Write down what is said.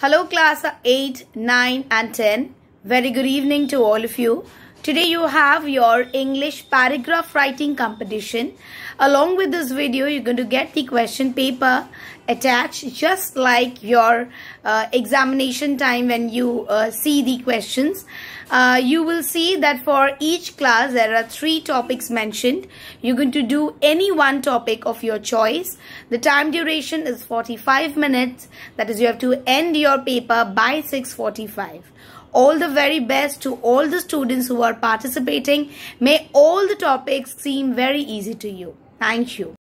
Hello class 8, 9 and 10. Very good evening to all of you. Today you have your English paragraph writing competition. Along with this video, you're going to get the question paper attached just like your uh, examination time when you uh, see the questions. Uh, you will see that for each class there are three topics mentioned. You're going to do any one topic of your choice. The time duration is 45 minutes. That is you have to end your paper by 6.45 all the very best to all the students who are participating. May all the topics seem very easy to you. Thank you.